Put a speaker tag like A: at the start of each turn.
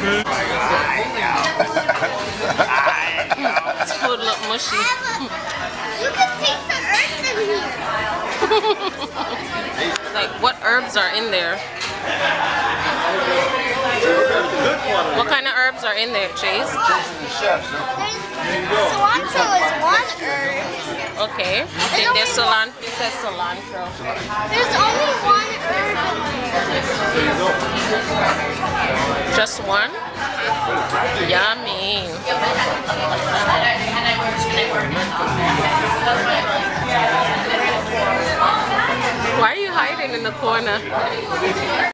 A: This food look mushy.
B: You can taste the earth in here.
A: Like, what herbs are in there? What kind of herbs are in there, Chase?
B: Cilantro is one herb.
A: Okay. I think there's cilantro. It says cilantro.
B: There's only one herb in there.
A: Just one? Yummy. Why are you hiding in the corner?